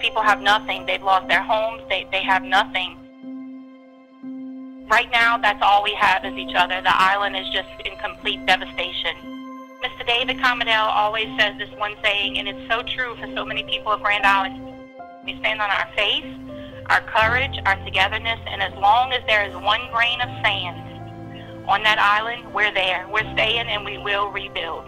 People have nothing. They've lost their homes. They, they have nothing. Right now, that's all we have is each other. The island is just in complete devastation. Mr. David Camardelle always says this one saying, and it's so true for so many people of Grand Isle. We stand on our faith, our courage, our togetherness, and as long as there is one grain of sand on that island, we're there. We're staying and we will rebuild.